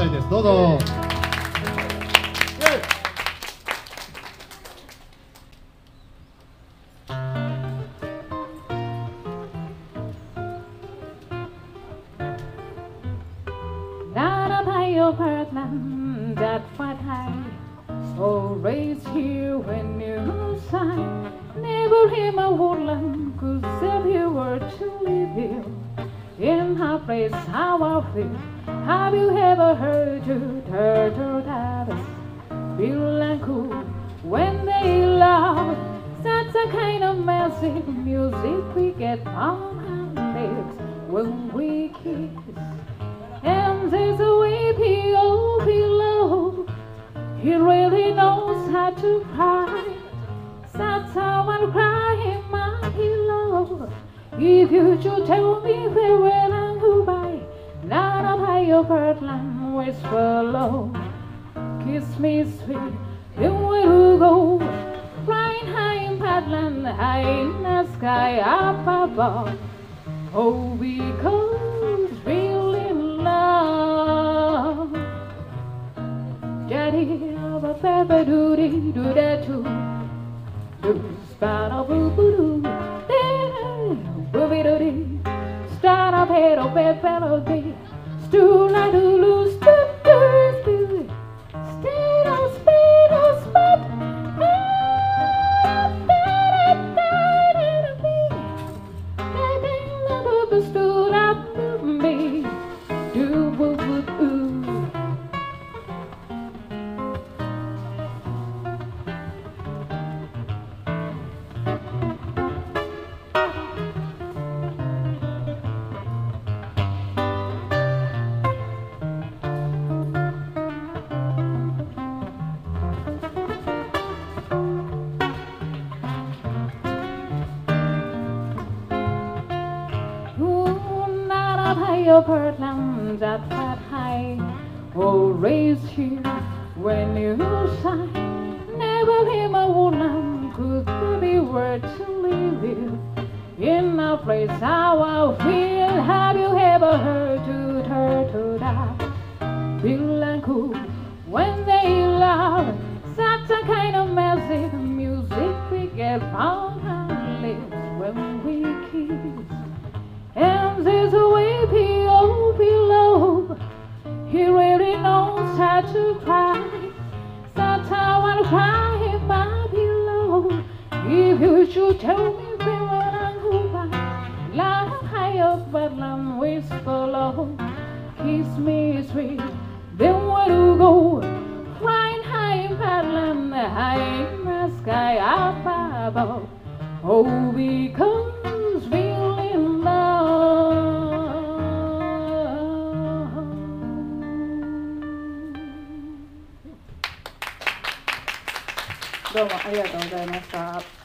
たいですどうぞ your Portland that fight high Always here when you sign Never hear my woodland Cause if you were to live here In her place how I feel Have you ever heard your turtle tatters Feel and cool when they laugh That's a kind of magic music we get on our lips When we kiss and there's a weepy old pillow. He really knows how to cry. That's how I cry in my pillow. If you should tell me farewell and goodbye, whisper low. Kiss me sweet, where to go? Flying high in Padland, high in the sky up above. Oh, because real in love. Daddy of a pepper doody do that too. Do spot a boo boo doo. Booby doody. Start up head of bed melody. Stool I do your Portland that fat high. Oh, raise here when you sigh. Never hear my woman could be word to leave you. In a place how I feel, how to cry. How I cry in my pillow. If you should tell me farewell and goodbye, lie high up, but I'm whisper low. Kiss me sweet, then where to go? Flying high in Padland, high in the sky up above. Oh, because どうもありがとうございました。